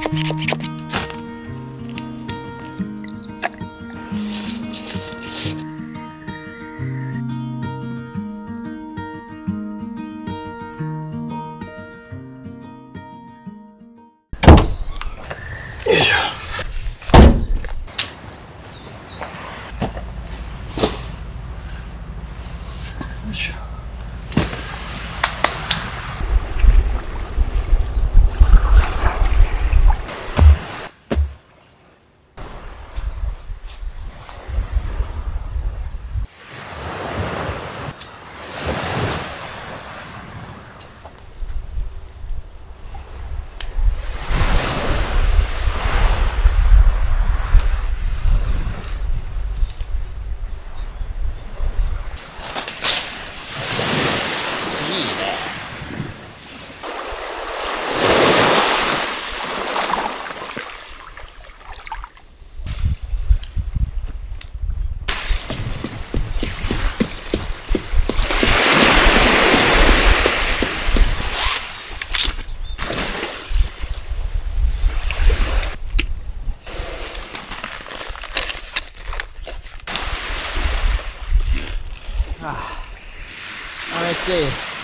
you か。あ、めっちゃいい。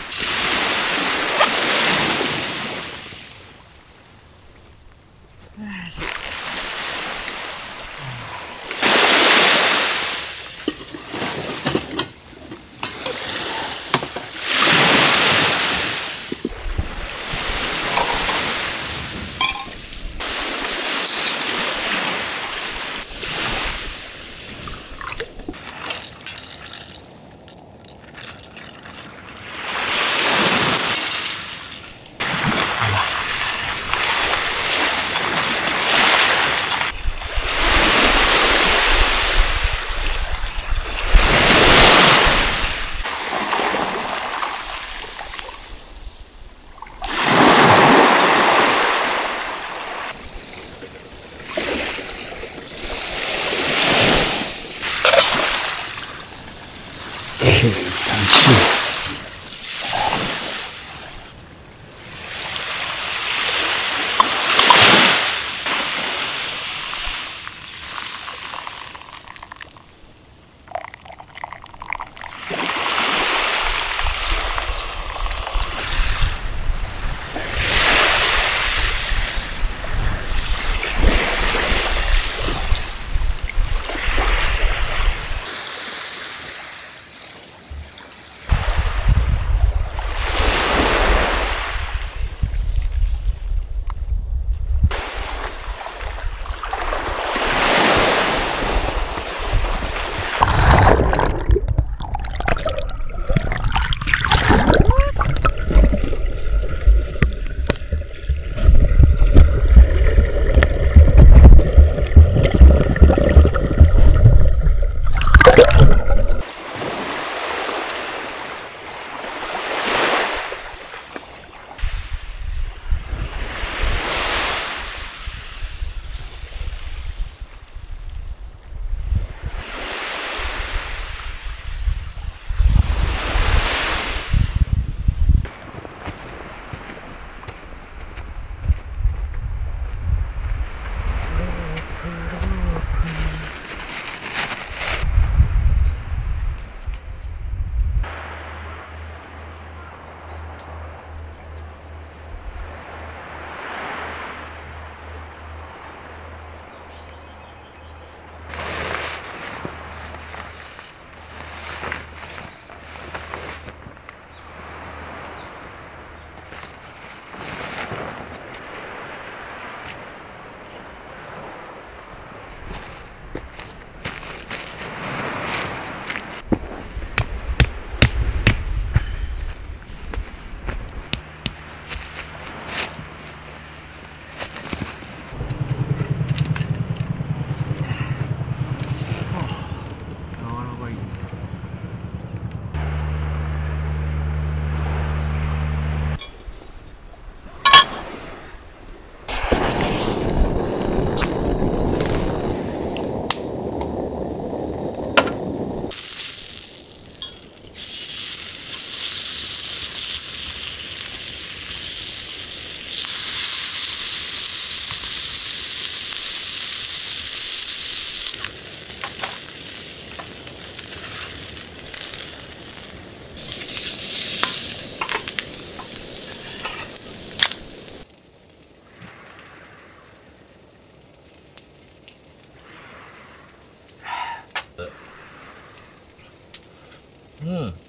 Mm.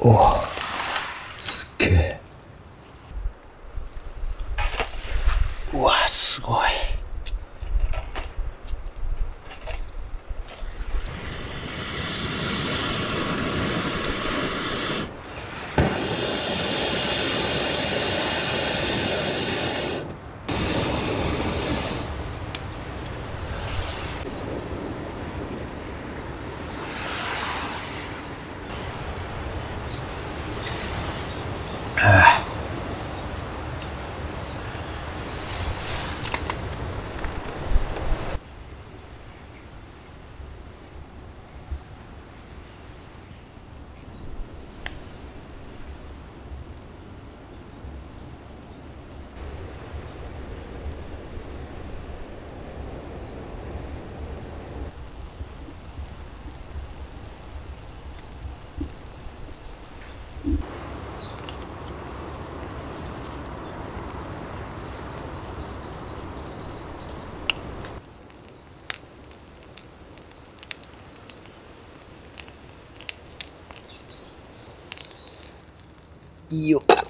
哇、よう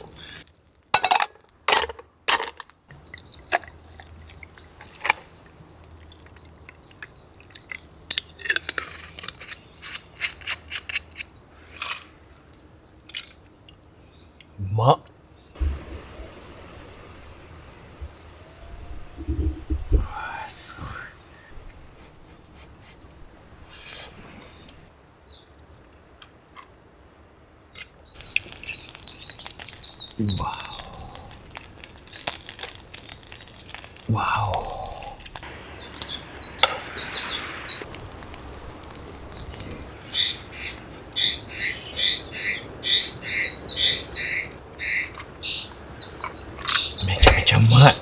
うわおわおめちゃめちゃうまい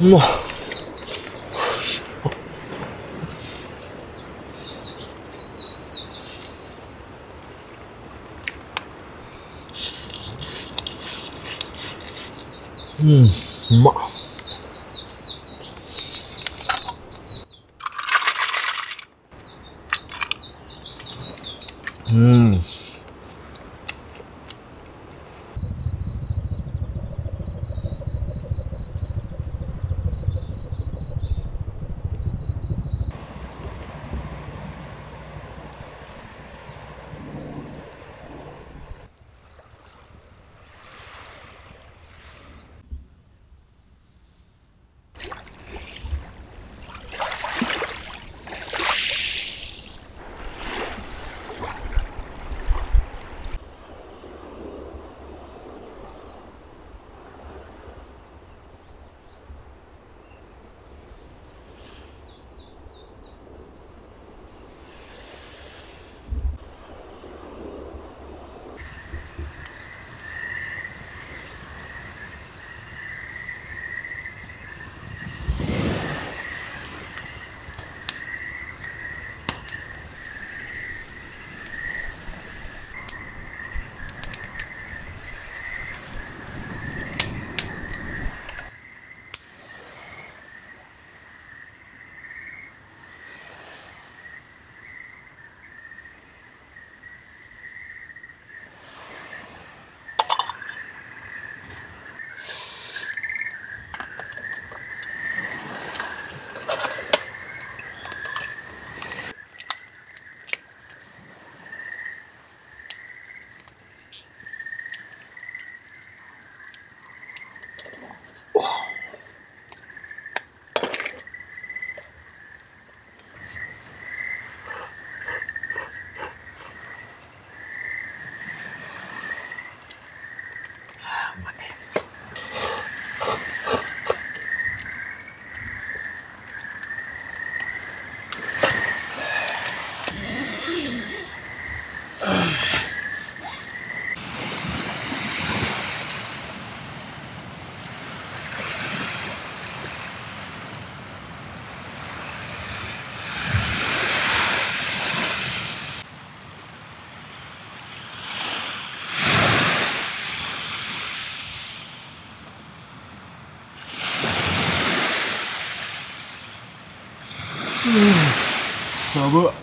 うわうんうまっ Mm. 可不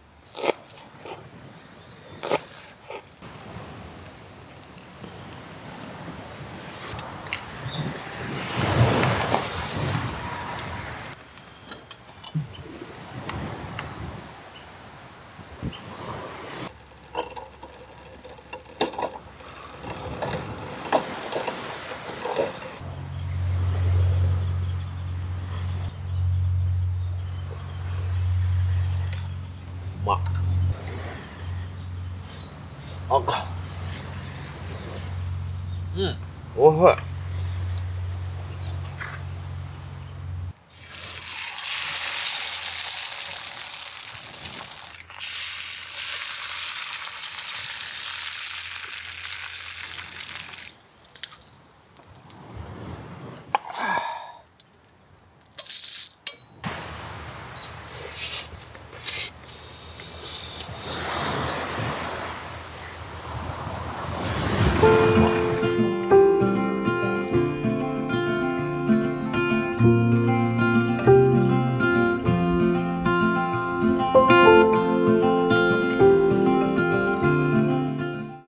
赤うん。おいしい。